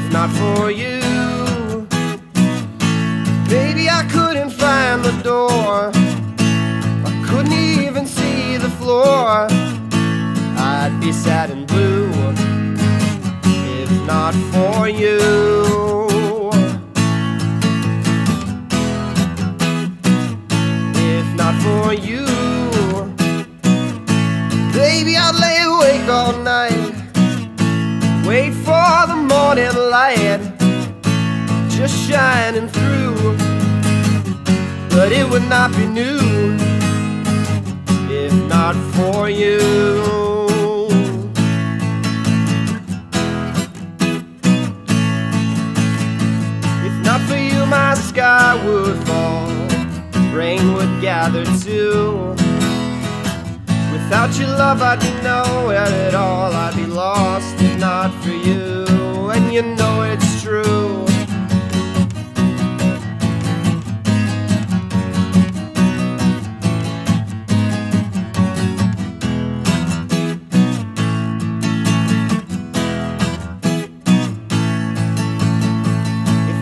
if not for you. Baby, I couldn't find the door. I couldn't even see the floor. I'd be sad and blue if not for you. If not for you, baby, I'd lay awake all night, wait for morning light just shining through. But it would not be new if not for you. If not for you, my sky would fall, rain would gather too. Without your love, I'd be nowhere at all. I'd be lost if not for you,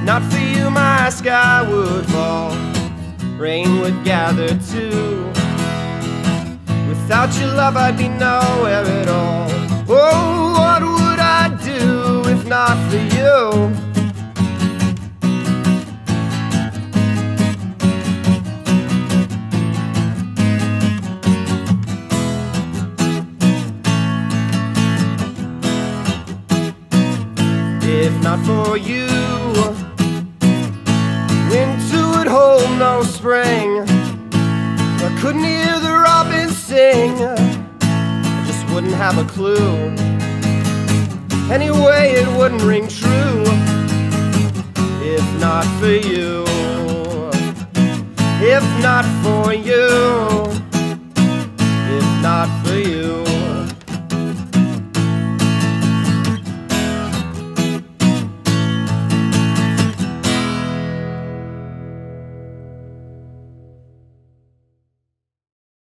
not for you, my sky would fall, rain would gather too. Without your love, I'd be nowhere at all. Oh, what would I do if not for you? If not for you, spring. I couldn't hear the robin sing. I just wouldn't have a clue. Anyway, it wouldn't ring true if not for you. If not for you. If not for you.